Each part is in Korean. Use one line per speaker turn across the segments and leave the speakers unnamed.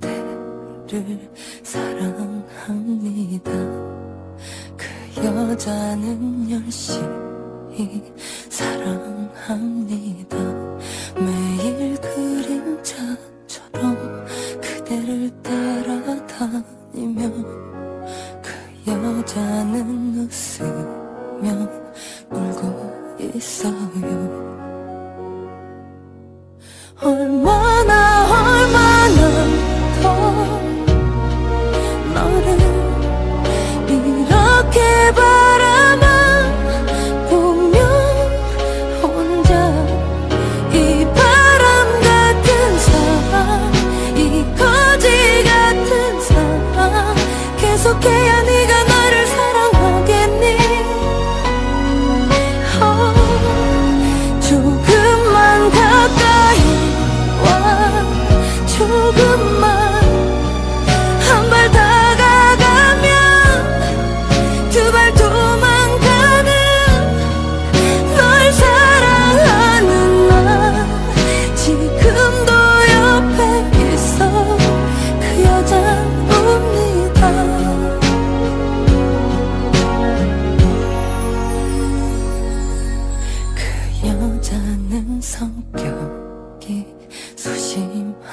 그대를 사랑합니다. 그 여자는 열심히 사랑합니다. 매일 그림자처럼 그대를 따라다니며 그 여자는 웃으며 울고 있어요. 얼마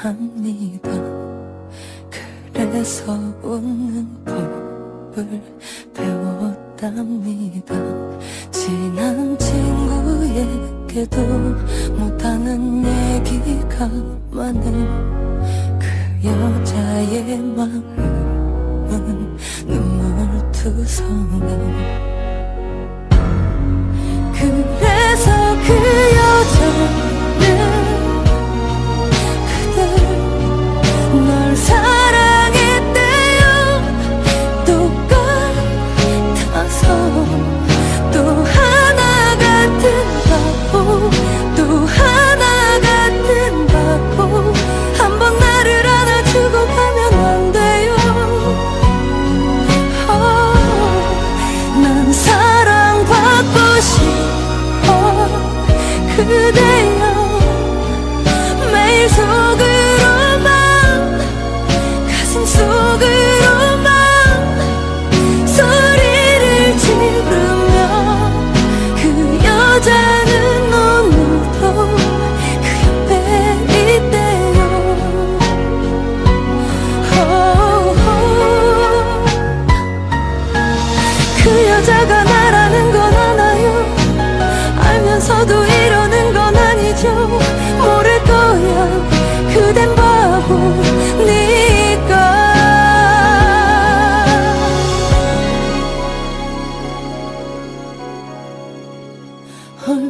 합니다. 그래서 웃는 법을 배웠답니다. 친한 친구에게도 못하는 얘기가 많은 그 여자의 마음은 눈물 투성이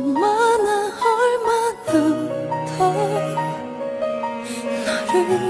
얼마나 얼마나 더 나를